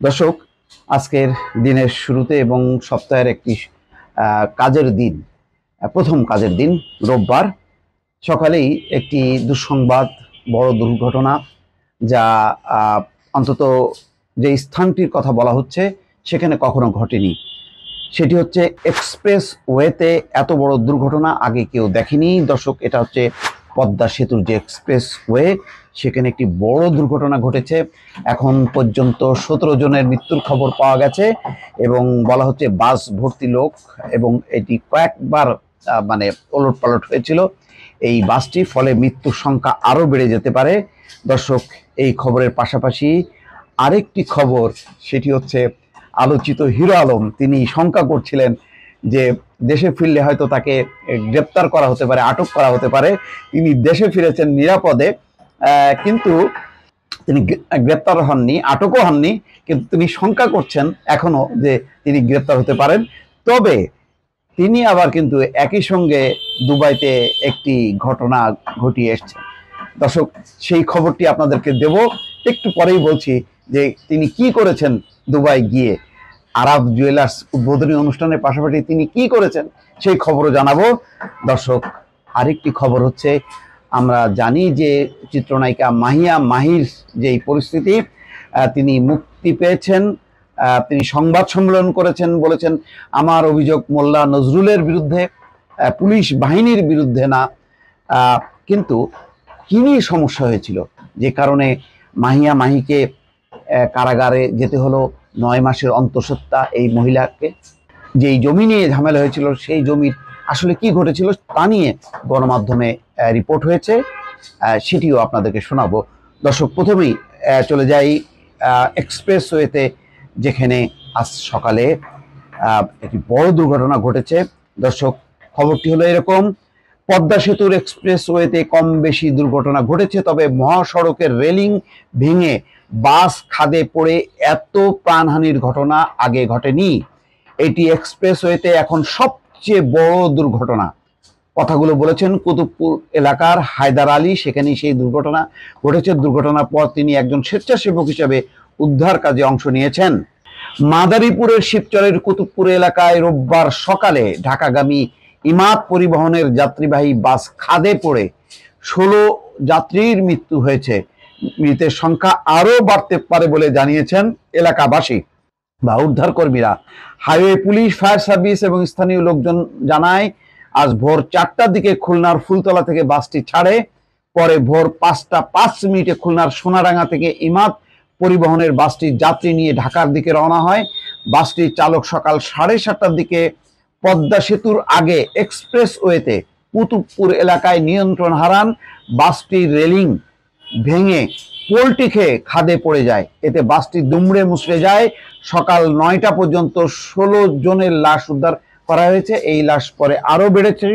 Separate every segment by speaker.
Speaker 1: দর্শক, আজকের দিনের শুরুতে এবং সপ্তাহের একটি কাজের দিন প্রথম কাজের দিন, রোববার, সকালেই একটি দুঃসংবাদ, বড় দুর্ঘটনা, যা অন্তত যে স্থানটির কথা বলা হচ্ছে, সেখানে কখনো ঘটেনি। সেটি হচ্ছে এক্সপ্রেস ওয়েতে এত বড় দুর্ঘটনা আগে কেউ দেখেনি। দর্শক, এটা হচ্ছে পদ্মা সেতুর যে এক্সপ্রেস ওয়ে সেখানে একটি বড় দুর্ঘটনা ঘটেছে। এখন পর্যন্ত সতেরো জনের মৃত্যুর খবর পাওয়া গেছে এবং বলা হচ্ছে বাস ভর্তি লোক এবং এটি কয়েকবার মানে ওলট পালট হয়েছিল। এই বাসটি ফলে মৃত্যুর সংখ্যা আরও বেড়ে যেতে পারে। দর্শক, এই খবরের পাশাপাশি আরেকটি খবর, সেটি হচ্ছে আলোচিত হিরো আলম। তিনি শঙ্কা করছিলেন যে দেশে ফিরলে হয়তো তাকে গ্রেপ্তার করা হতে পারে, আটক করা হতে পারে। তিনি দেশে ফিরেছেন নিরাপদে। কিন্তু তিনি গ্রেপ্তার হননি, আটকও হননি, কিন্তু তিনি শঙ্কা করছেন এখনও যে তিনি গ্রেপ্তার হতে পারেন। তবে তিনি আবার কিন্তু একই সঙ্গে দুবাইতে একটি ঘটনা ঘটিয়ে এসছেন দর্শক, সেই খবরটি আপনাদেরকে দেব। একটু পরেই বলছি যে তিনি কি করেছেন দুবাই গিয়ে। আরব জুয়েলার্স উদ্বোধনী অনুষ্ঠানের পাশাপাশি তিনি কি করেছেন সেই খবরও জানাব। দর্শক, আরেকটি খবর হচ্ছে, আমরা জানি যে চিত্রনায়িকা মাহিয়া মাহির যেই পরিস্থিতি তিনি মুক্তি পেয়েছেন তিনি সংবাদ সম্মেলন করেছেন, বলেছেন, আমার অভিযোগ মোল্লা নজরুলের বিরুদ্ধে পুলিশ বাহিনীর বিরুদ্ধে না। কিন্তু কি নিয়ে সমস্যা হয়েছিল, যে কারণে মাহিয়া মাহিকে কারাগারে যেতে হলো নয় মাসের অন্তঃসত্ত্বা এই মহিলাকে যেই জমি নিয়ে ঝামেলা হয়েছিল, সেই জমির আসলে কি ঘটেছিল তা নিয়ে গণমাধ্যমে রিপোর্ট হয়েছে। সেটিও আপনাদেরকে শোনাবো। দর্শক, প্রথমেই চলে যাই এক্সপ্রেসওয়েতে, যেখানে আজ সকালে একটি বড় দুর্ঘটনা ঘটেছে। দর্শক, খবরটি হলো এরকম পদ্মা সেতুর এক্সপ্রেসওয়েতে কম বেশি দুর্ঘটনা ঘটেছে, তবে মহাসড়কের রেলিং ভেঙে বাস খাদে পড়ে এত প্রাণহানির ঘটনা আগে ঘটেনি। এটি এক্সপ্রেসওয়েতে এখন সবচেয়ে বড় দুর্ঘটনা। কথাগুলো বলেছেন কুতুবপুর এলাকার হায়দার আলী, সেখানেই সেই দুর্ঘটনা ঘটেছে। দুর্ঘটনার পর তিনি একজন স্বেচ্ছাসেবক হিসেবে উদ্ধার কাজে অংশ নিয়েছেন। মাদারীপুরের শিবচরের কুতুবপুর এলাকায় রোববার সকালে ঢাকাগামী ইমাদ পরিবহনের যাত্রীবাহী বাস খাদে পড়ে ষোলো যাত্রীর মৃত্যু হয়েছে। মৃতের সংখ্যা আরও বাড়তে পারে বলে জানিয়েছেন এলাকাবাসী। বা উদ্ধার কর্মীরা হাইওয়ে পুলিশ, ফায়ার সার্ভিস এবং স্থানীয় লোকজন জানায়, আজ ভোর চারটার দিকে খুলনার ফুলতলা থেকে বাসটি ছাড়ে। পরে ভোর পাঁচটা পাঁচ মিনিটে খুলনার সোনারাঙ্গা থেকে ইমাদ পরিবহনের বাসটি যাত্রী নিয়ে ঢাকার দিকে রওনা হয়। বাসটির চালক সকাল সাড়ে সাতটার দিকে পদ্মা সেতুর আগে এক্সপ্রেসওয়েতে কুতুবপুর এলাকায় নিয়ন্ত্রণ হারান বাসটির রেলিং ভেঙে পোলটি খেয়ে খাদে পড়ে যায়। এতে বাসটি দুমড়ে মুচড়ে যায়। সকাল নয়টা পর্যন্ত ষোলো জনের লাশ উদ্ধার করা হয়েছে। এই লাশ পরে আরও বেড়েছে।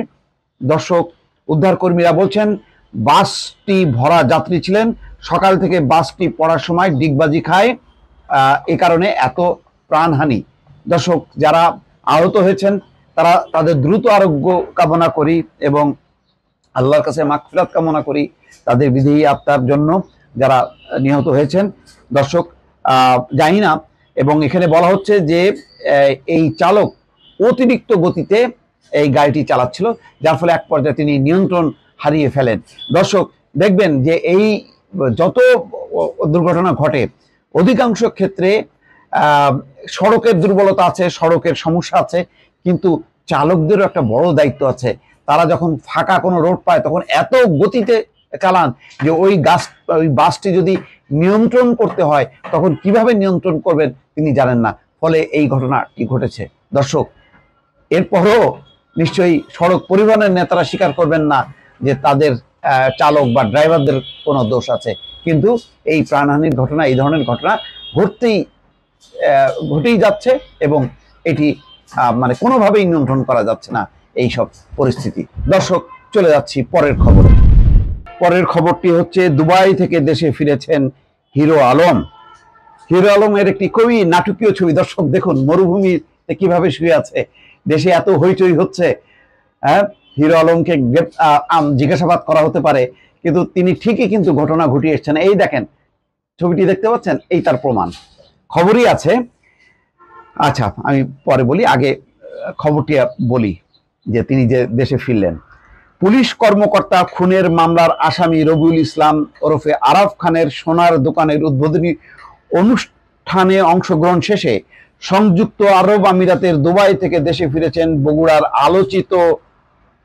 Speaker 1: দর্শক, উদ্ধারকর্মীরা বলছেন, বাসটি ভরা যাত্রী ছিলেন। সকাল থেকে বাসটি পড়ার সময় ডিগবাজি খায়। এ কারণে এত প্রাণহানি। দর্শক, যারা আহত হয়েছেন তারা তাদের দ্রুত আরোগ্য কামনা করি এবং আল্লাহর কাছে মাগফিরাত কামনা করি। তাদের বিধেয়ী আত্মার জন্য যারা নিহত হয়েছেন। দর্শক জানি না এবং এখানে বলা হচ্ছে যে এই চালক অতিরিক্ত গতিতে এই গাড়িটি চালাচ্ছিল, যার ফলে এক পর্যায়ে তিনি নিয়ন্ত্রণ হারিয়ে ফেলেন। দর্শক, দেখবেন যে এই যত দুর্ঘটনা ঘটে, অধিকাংশ ক্ষেত্রে সড়কের দুর্বলতা আছে, সড়কের সমস্যা আছে কিন্তু চালকদেরও একটা বড় দায়িত্ব আছে। তারা যখন ফাঁকা কোনো রোড পায়, তখন এত গতিতে চালান যে ওই গাছ, ওই বাসটি যদি নিয়ন্ত্রণ করতে হয়, তখন কীভাবে নিয়ন্ত্রণ করবেন তিনি জানেন না। ফলে এই ঘটনাটি ঘটেছে? দর্শক, এরপরও নিশ্চয়ই সড়ক পরিবহনের নেতারা স্বীকার করবেন না যে তাদের চালক বা ড্রাইভারদের কোনো দোষ আছে। কিন্তু এই প্রাণহানির ঘটনা, এই ধরনের ঘটনা ঘটতেই ঘটেই যাচ্ছে এবং এটি মানে কোনোভাবেই নিয়ন্ত্রণ করা যাচ্ছে না এই সব পরিস্থিতি। দর্শক, চলে যাচ্ছি পরের খবরে। পরের খবরটি হচ্ছে, দুবাই থেকে দেশে ফিরেছেন হিরো আলম। হিরো আলমের একটি খুবই নাটকীয় ছবি। দর্শক, দেখুন, মরুভূমিতে কীভাবে শুয়ে আছে। দেশে এত হইচই হচ্ছে হ্যাঁ? হিরো আলমকে জিজ্ঞাসাবাদ করা হতে পারে, কিন্তু তিনি ঠিকই কিন্তু ঘটনা ঘটিয়ে এসছেন। এই দেখেন, ছবিটি দেখতে পাচ্ছেন? এই তার প্রমাণ। খবরই আছে আচ্ছা আমি পরে বলি, আগে খবরটি বলি যে তিনি যে দেশে ফিরলেন। পুলিশ কর্মকর্তা খুনের মামলার আসামি রবিউল ইসলাম ওরফে আরাফ খানের সোনার দোকানের উদ্বোধনী অনুষ্ঠানে অংশগ্রহণ শেষে সংযুক্ত আরব আমিরাতের দুবাই থেকে দেশে ফিরেছেন বগুড়ার আলোচিত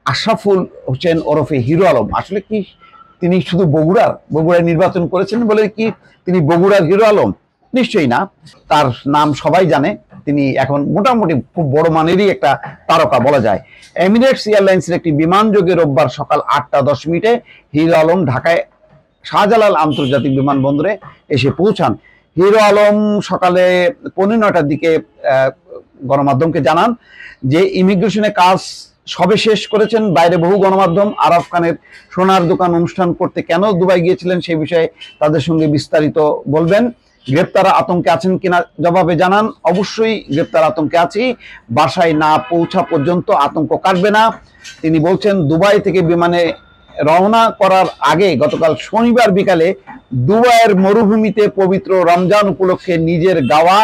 Speaker 1: আশাফুল হোসেন ওরফে হিরো আলম। আসলে কি তিনি শুধু বগুড়ার, বগুড়ায় নির্বাচন করেছেন বলে কি তিনি বগুড়ার হিরো আলম? নিশ্চয়ই না। তার নাম সবাই জানে। তিনি এখন মোটামুটি খুব বড় মানেরই একটা তারকা বলা যায়। এমিরেটস এয়ারলাইন্সের একটি বিমানযোগে রোববার সকাল আটটা দশ মিনিটে হিরো আলম ঢাকায় শাহজালাল আন্তর্জাতিক বিমানবন্দরে এসে পৌঁছান। হিরো আলম সকালে পৌনে নটার দিকে গণমাধ্যমকে জানান যে ইমিগ্রেশনে কাজ সবে শেষ করেছেন। বাইরে বহু গণমাধ্যম, আরাফ খানের সোনার দোকান অনুষ্ঠান করতে কেন দুবাই গিয়েছিলেন সেই বিষয়ে তাদের সঙ্গে বিস্তারিত বলবেন। গ্রেপ্তার আতঙ্কে আছেন কিনা জবাবে জানান। অবশ্যই গ্রেপ্তার আতঙ্কে আছি। বাসায় না পৌঁছা পর্যন্ত আতঙ্ক কাটবে না। তিনি বলছেন, দুবাই থেকে বিমানে রওনা করার আগে গতকাল শনিবার বিকালে দুবাইয়ের মরুভূমিতে পবিত্র রমজান উপলক্ষে নিজের গাওয়া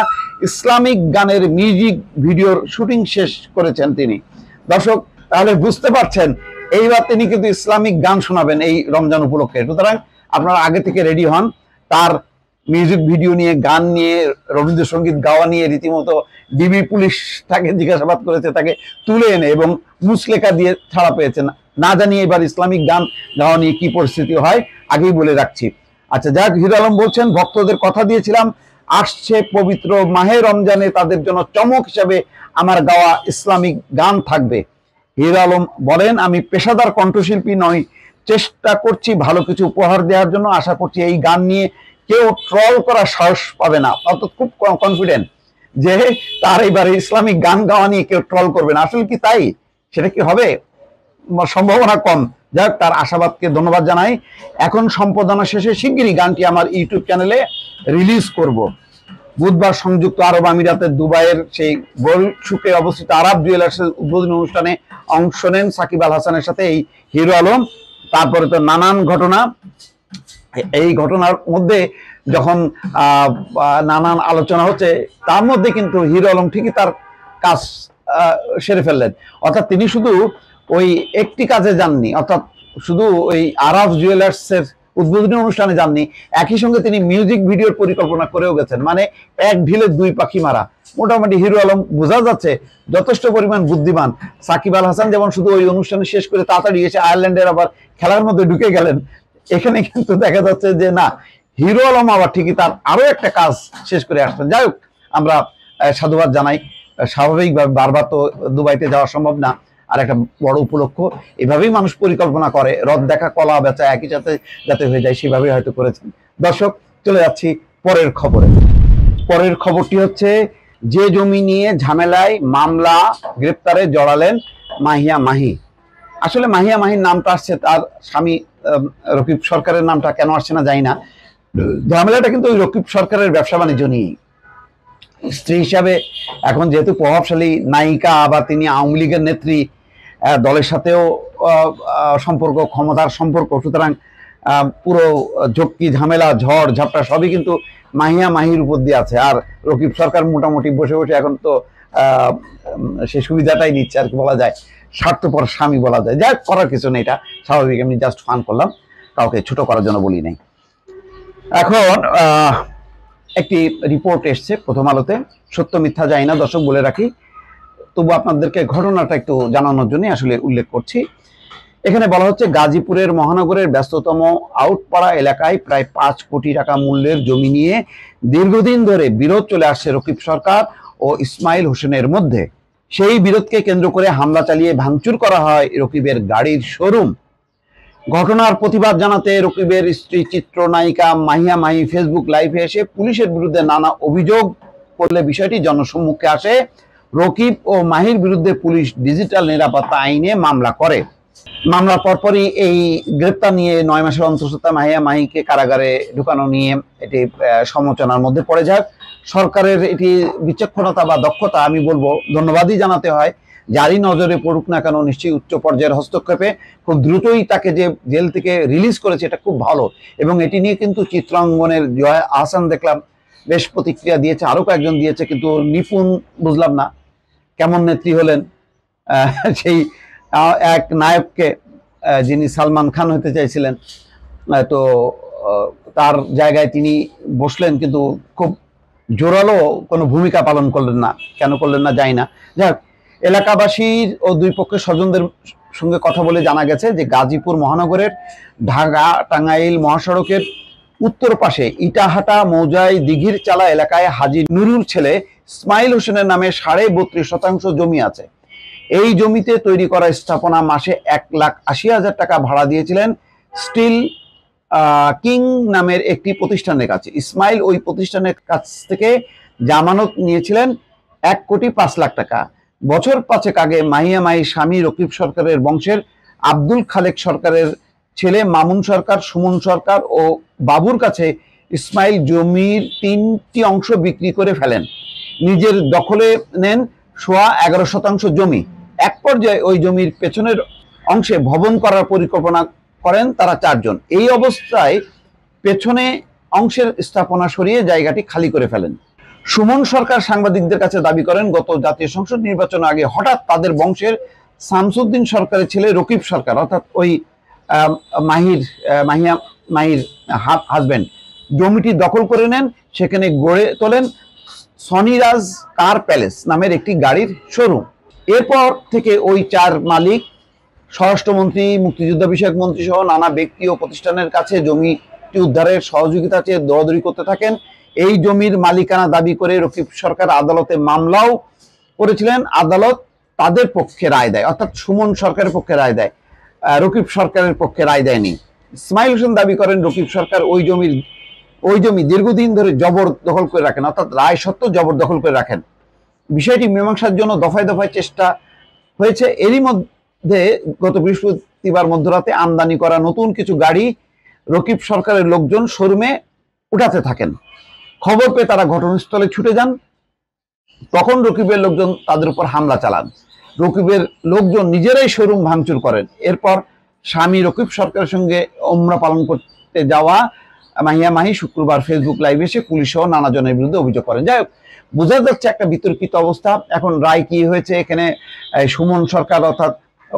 Speaker 1: ইসলামিক গানের মিউজিক ভিডিওর শুটিং শেষ করেছেন তিনি। দর্শক, তাহলে বুঝতে পারছেন, এইবার তিনি কিন্তু ইসলামিক গান শোনাবেন এই রমজান উপলক্ষে। সুতরাং আপনারা আগে থেকে রেডি হন। তার মিউজিক ভিডিও নিয়ে, গান নিয়ে, রবীন্দ্রসঙ্গীত গাওয়া নিয়ে রীতিমতো ডিবি পুলিশ তাকে জিজ্ঞাসাবাদ করেছে, তাকে তুলে এনে এবং মুসলেখা দিয়ে ছাড়া পেয়েছেন না জানি এবার ইসলামিক গান গাওয়া নিয়ে কি পরিস্থিতি হয়, আগেই বলে রাখছি। আচ্ছা যাক, হিরো আলম বলছেন, ভক্তদের কথা দিয়েছিলাম, আসছে পবিত্র মাহে রমজানে তাদের জন্য চমক হিসাবে আমার গাওয়া ইসলামিক গান থাকবে। হিরো আলম বলেন, আমি পেশাদার কণ্ঠশিল্পী নই, চেষ্টা করছি ভালো কিছু উপহার দেওয়ার জন্য, আশা করছি এই গান নিয়ে কেউ ট্রল করার সাহস পাবে না। অর্থাৎ খুব কনফিডেন্ট যে তার এবারে ইসলামিক গান গাওয়া নিয়ে কেউ ট্রল করবে না। আসলে কি তাই? সেটা কি হবে? সম্ভাবনা কম। যাক, তার আশাবাদকে ধন্যবাদ জানাই। এখন সম্পাদনা শেষে শিগগিরই গানটি আমার ইউটিউব চ্যানেলে রিলিজ করব। বুধবার সংযুক্ত আরব আমিরাতের দুবাইয়ের সেই গোলসুকে অবস্থিত আরব জুয়েলার্সের উদ্বোধনী অনুষ্ঠানে অংশ নেন সাকিব আল হাসানের সাথে এই হিরো আলম। তারপরে তো নানান ঘটনা। এই ঘটনার মধ্যে যখন নানান আলোচনা হচ্ছে, তার মধ্যে কিন্তু হিরো আলম ঠিকই তার কাজ সেরে ফেললেন। অর্থাৎ তিনি শুধু ওই একটি কাজে যাননি, অর্থাৎ শুধু ওই আরাফ জুয়েলার্সের উদ্বোধনী অনুষ্ঠানে যাননি, একই সঙ্গে তিনি মিউজিক ভিডিওর পরিকল্পনা করেও গেছেন। মানে এক ঢিলে দুই পাখি মারা। মোটামুটি হিরো আলম বোঝা যাচ্ছে যথেষ্ট পরিমাণ বুদ্ধিমান। সাকিব আল হাসান যেমন শুধু ওই অনুষ্ঠানে শেষ করে তাড়াতাড়ি এসে আয়ারল্যান্ডের আবার খেলার মধ্যে ঢুকে গেলেন এখানে কিন্তু দেখা যাচ্ছে যে না, হিরো আলম আবার ঠিকই তার আরও একটা কাজ শেষ করে আসছেন। যাই হোক, আমরা সাধুবাদ জানাই। স্বাভাবিকভাবে বারবার তো দুবাইতে যাওয়া সম্ভব না। আর একটা বড় উপলক্ষ, এভাবেই মানুষ পরিকল্পনা করে রদ দেখা, কলা বেচা একই সাথে যাতে হয়ে যায়, সেভাবেই হয়তো করেছেন। দর্শক, চলে যাচ্ছি পরের খবরে। পরের খবরটি হচ্ছে, যে জমি নিয়ে ঝামেলায় মামলা গ্রেপ্তারে জড়ালেন মাহিয়া মাহি। আসলে মাহিয়া মাহির নামটা আসছে তার স্বামী রকিব সরকারের নামটা কেন আসছে না জানি না। ঝামেলাটা কিন্তু ওই রকিব সরকারের ব্যবসা বাণিজ্য নিয়েই। স্ত্রী হিসাবে এখন যেহেতু প্রভাবশালী নায়িকা বা তিনি আওয়ামী লীগের নেত্রী দলের সাথেও সম্পর্ক, ক্ষমতার সম্পর্ক, সুতরাং পুরো ঝক্কি, ঝামেলা, ঝড়, ঝাপটা সবই কিন্তু মাহিয়া মাহির উপর দিয়ে আছে। আর রকিব সরকার মোটামুটি বসে বসে এখন তো সে সুবিধাটাই নিচ্ছে আর কি বলা যায়। স্বার্থপর স্বামী বলা যায়। যা করার কিছু নেই এটা। স্বাভাবিক, আমি জাস্ট ফান করলাম। কাউকে ছোট করার জন্য বলি নাই। এখন একটি রিপোর্ট এসছে প্রথম আলোতে। সত্য, মিথ্যা যায় না, দর্শক বলে রাখি। তবু আপনাদেরকে ঘটনাটা একটু জানানোর জন্য আসলে উল্লেখ করছি। এখানে বলা হচ্ছে, গাজীপুরের মহানগরের ব্যস্ততম আউটপাড়া এলাকায় প্রায় পাঁচ কোটি টাকা মূল্যের জমি নিয়ে দীর্ঘদিন ধরে বিরোধ চলে আসছে রকিব সরকার ও ইসমাইল হোসেনের মধ্যে। সেই বিরোধকে কেন্দ্র করে হামলা চালিয়ে ভাঙচুর করা হয় রকিবের গাড়ির শোরুম। ঘটনার প্রতিবাদ জানাতে রকিবের স্ত্রী চিত্রনায়িকা মাহিয়া মাহি ফেসবুক লাইভে এসে পুলিশের বিরুদ্ধে নানা অভিযোগ করলে বিষয়টি জনসম্মুখে আসে। রকিব ও মাহির বিরুদ্ধে পুলিশ ডিজিটাল নিরাপত্তা আইনে মামলা করে। মামলার পরপরই এই গ্রেপ্তার নিয়ে নয় মাসের অন্তঃসত্ত্বা মাহিয়া মাহিকে কারাগারে ঢুকানো নিয়ে এটি সমালোচনার মধ্যে পড়ে যাক সরকারের এটি বিচক্ষণতা বা দক্ষতা, আমি বলব, ধন্যবাদই জানাতে হয়। যারই নজরে পড়ুক না কেন, নিশ্চয়ই উচ্চ পর্যায়ের হস্তক্ষেপে খুব দ্রুতই তাকে যে জেল থেকে রিলিজ করেছে, এটা খুব ভালো। এবং এটি নিয়ে কিন্তু চিত্রাঙ্গনের জয় আহসান দেখলাম, বেশ প্রতিক্রিয়া দিয়েছে আরও কয়েকজন দিয়েছে, কিন্তু নিপুণ বুঝলাম না কেমন নেত্রী হলেন সেই এক নায়ককে যিনি সালমান খান হতে চাইছিলেন। তো তার জায়গায় তিনি বসলেন, কিন্তু খুব জোরালো কোনো ভূমিকা পালন করলেন না, কেন করলেন না জানি না। যাক, এলাকাবাসীর ও দুই পক্ষের স্বজনদের সঙ্গে কথা বলে জানা গেছে যে গাজীপুর মহানগরের ঢাকা টাঙ্গাইল মহাসড়কের উত্তর পাশে ইটাহাটা মৌজাই দিঘির চালা এলাকায় হাজি নুরুর ছেলে ইসমাইল হোসেনের নামে সাড়ে বত্রিশ শতাংশ জমি আছে। এই জমিতে তৈরি করা স্থাপনা মাসে এক লাখ আশি হাজার টাকা ভাড়া দিয়েছিলেন স্টিল কিং নামের একটি প্রতিষ্ঠানের কাছে। ইসমাইল ওই প্রতিষ্ঠানের কাছ থেকে জামানত নিয়েছিলেন এক কোটি পাঁচ লাখ টাকা। বছর পাঁচেক আগে মাহিয়া মাহি স্বামী রকিব সরকারের বংশের আব্দুল খালেক সরকারের ছেলে মামুন সরকার, সুমন সরকার ও বাবুর কাছে ইসমাইল জমির তিনটি অংশ বিক্রি করে ফেলেন। নিজের দখলে নেন সোয়া এগারো শতাংশ জমি। এক পর্যায়ে ওই জমির পেছনের অংশে ভবন করার পরিকল্পনা করেন তারা চারজন। এই অবস্থায় পেছনে অংশের স্থাপনা সরিয়ে জায়গাটি খালি করে ফেলেন। সুমন সরকার সাংবাদিকদের কাছে দাবি করেন, গত জাতীয় সংসদ নির্বাচন আগে হঠাৎ তাদের বংশের শামসুদ্দিন সরকারের ছেলে রকিব সরকার, অর্থাৎ ওই মাহির মাহিয়া, মাহির হাজবেন্ড জমিটি দখল করে নেন, সেখানে গড়ে তোলেন সনিরাজ কার প্যালেস নামের একটি গাড়ির শোরুম এরপর থেকে ওই চার মালিক স্বরাষ্ট্রমন্ত্রী, মুক্তিযোদ্ধা বিষয়ক মন্ত্রী সহ নানা ব্যক্তি ও প্রতিষ্ঠানের কাছে জমিটি উদ্ধারের সহযোগিতা চেয়ে দৌড়াদৌড়ি করতে থাকেন। এই জমির মালিকানা দাবি করে রকিব সরকার আদালতে মামলাও করেছিলেন। আদালত তাদের পক্ষে রায় দেয়, অর্থাৎ সুমন সরকারের পক্ষে রায় দেয়। রকিব সরকারের পক্ষে রায় দেয়নি। ইসমাইল হোসেন দাবি করেন, রকিব সরকার ওই জমির, ওই জমি দীর্ঘদিন ধরে জবর দখল করে রাখেন, অর্থাৎ রায় সত্ত্বেও জবর দখল করে রাখেন। বিষয়টি মীমাংসার জন্য দফায় দফায় চেষ্টা হয়েছে। এরই মধ্যে গত বৃহস্পতিবার মধ্যরাতে আমদানি করা নতুন কিছু গাড়ি রকিব সরকারের লোকজন শোরুমে উঠাতে থাকেন। খবর পেয়ে তারা ঘটনাস্থলে ছুটে যান। তখন রকিবের লোকজন তাদের উপর হামলা চালান। রকিবের লোকজন নিজেরাই শোরুম ভাঙচুর করেন। এরপর স্বামী রকিব সরকারের সঙ্গে ওমরা পালন করতে যাওয়া মাহিয়া মাহি শুক্রবার ফেসবুক লাইভে এসে পুলিশ সহ নানা জনের বিরুদ্ধে অভিযোগ করেন। যাই হোক, বোঝা যাচ্ছে একটা বিতর্কিত অবস্থা। এখন রায় কি হয়েছে? এখানে সুমন সরকার অর্থাৎ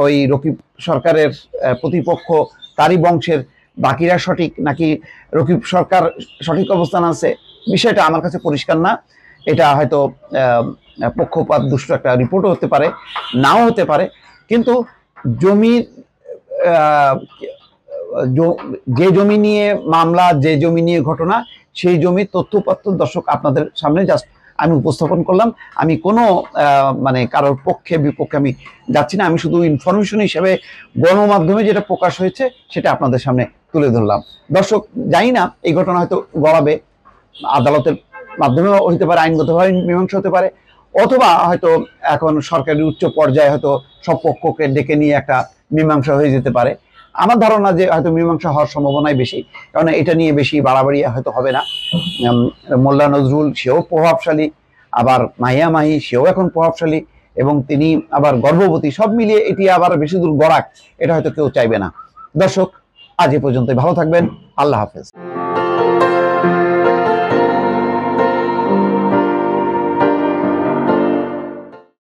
Speaker 1: ওই রকিব সরকারের প্রতিপক্ষ তারই বংশের, বাকিরা সঠিক নাকি রকিব সরকার সঠিক অবস্থান আছে? বিষয়টা আমার কাছে পরিষ্কার না। এটা হয়তো পক্ষপাত, দুষ্ট একটা রিপোর্টও হতে পারে, নাও হতে পারে। কিন্তু জমির যে জমি নিয়ে মামলা, যে জমি নিয়ে ঘটনা, সেই জমির তথ্যপত্র দর্শক আপনাদের সামনে জাস্ট আমি উপস্থাপন করলাম। আমি কোনো মানে কারোর পক্ষে, বিপক্ষে আমি যাচ্ছি না। আমি শুধু ইনফরমেশন হিসেবে গণমাধ্যমে যেটা প্রকাশ হয়েছে, সেটা আপনাদের সামনে তুলে ধরলাম। দর্শক, জানি না, এই ঘটনা হয়তো গড়াবে, আদালতের মাধ্যমেও হতে পারে, আইনগতভাবে মীমাংসা হতে পারে, অথবা হয়তো এখন সরকারি উচ্চ পর্যায়ে হয়তো সব পক্ষকে ডেকে নিয়ে একটা মীমাংসা হয়ে যেতে পারে। আমার ধারণা যে হয়তো মীমাংসা হওয়ার সম্ভাবনাই বেশি, কারণ এটা নিয়ে বেশি বাড়াবাড়ি হয়তো হবে না। মোল্লা নজরুল, সেও প্রভাবশালী, আবার মাহিয়া মাহি, সেও এখন প্রভাবশালী, এবং তিনি আবার গর্ভবতী, সব মিলিয়ে এটি আবার বেশি দূর গড়াক, এটা হয়তো কেউ চাইবে না। দর্শক, আজ এ পর্যন্তই। ভালো থাকবেন। আল্লাহ হাফেজ।